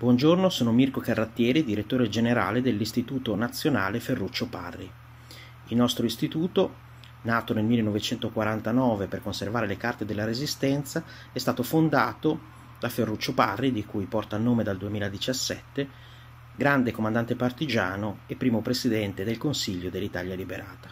Buongiorno, sono Mirko Carrattieri, direttore generale dell'Istituto Nazionale Ferruccio Parri. Il nostro istituto, nato nel 1949 per conservare le carte della Resistenza, è stato fondato da Ferruccio Parri, di cui porta il nome dal 2017, grande comandante partigiano e primo presidente del Consiglio dell'Italia liberata.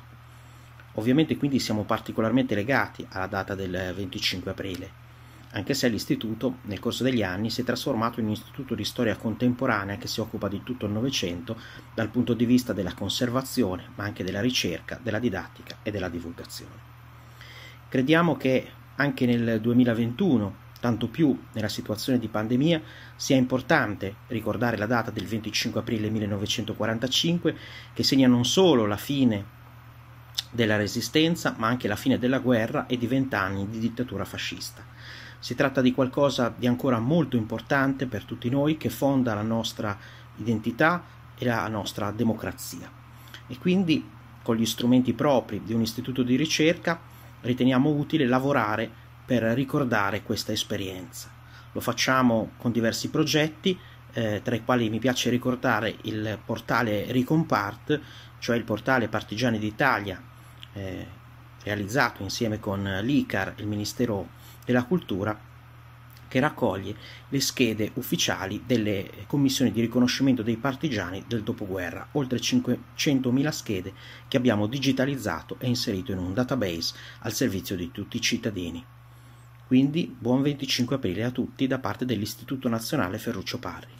Ovviamente quindi siamo particolarmente legati alla data del 25 aprile anche se l'istituto nel corso degli anni si è trasformato in un istituto di storia contemporanea che si occupa di tutto il Novecento dal punto di vista della conservazione, ma anche della ricerca, della didattica e della divulgazione. Crediamo che anche nel 2021, tanto più nella situazione di pandemia, sia importante ricordare la data del 25 aprile 1945 che segna non solo la fine della resistenza, ma anche la fine della guerra e di vent'anni di dittatura fascista. Si tratta di qualcosa di ancora molto importante per tutti noi che fonda la nostra identità e la nostra democrazia. E quindi con gli strumenti propri di un istituto di ricerca riteniamo utile lavorare per ricordare questa esperienza. Lo facciamo con diversi progetti, eh, tra i quali mi piace ricordare il portale Ricompart, cioè il portale Partigiani d'Italia, eh, realizzato insieme con l'ICAR, il Ministero della Cultura, che raccoglie le schede ufficiali delle commissioni di riconoscimento dei partigiani del dopoguerra, oltre 500.000 schede che abbiamo digitalizzato e inserito in un database al servizio di tutti i cittadini. Quindi buon 25 aprile a tutti da parte dell'Istituto Nazionale Ferruccio Parri.